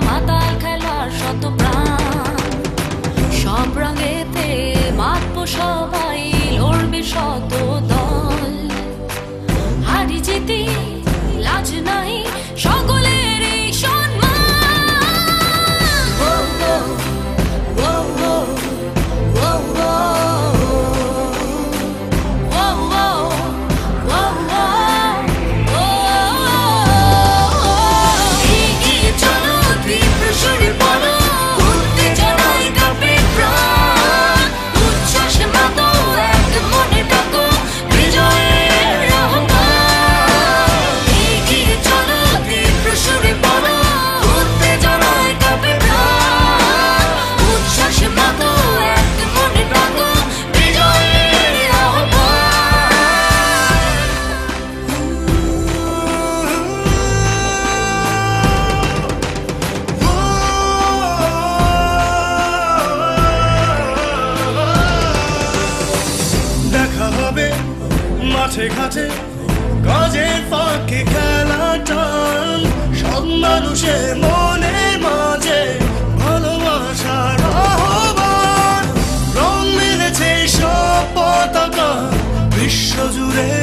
মাতাল খেলার শত প্রাণ মাঠে ঘাটে কাজের ফাঁকে খেলাটা সব মানুষের মনের মাঝে ভালোবাসার আহ্বান রং মেলেছে সব পতাকা বিশ্বজুড়ে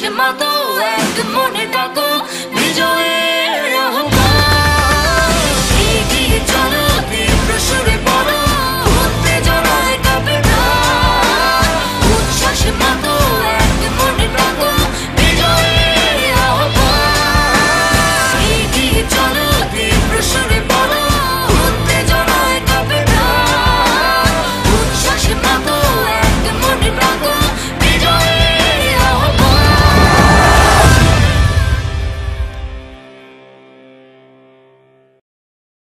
Shimado, eh, good morning, Taco.